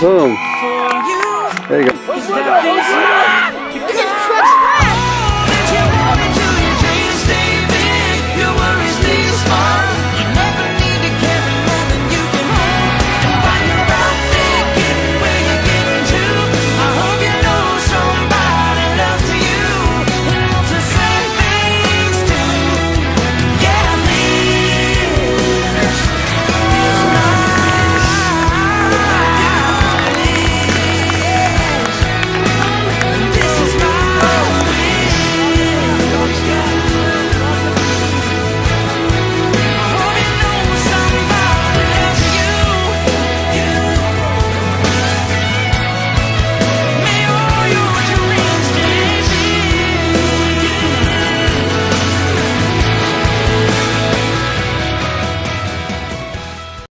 Boom. There you go.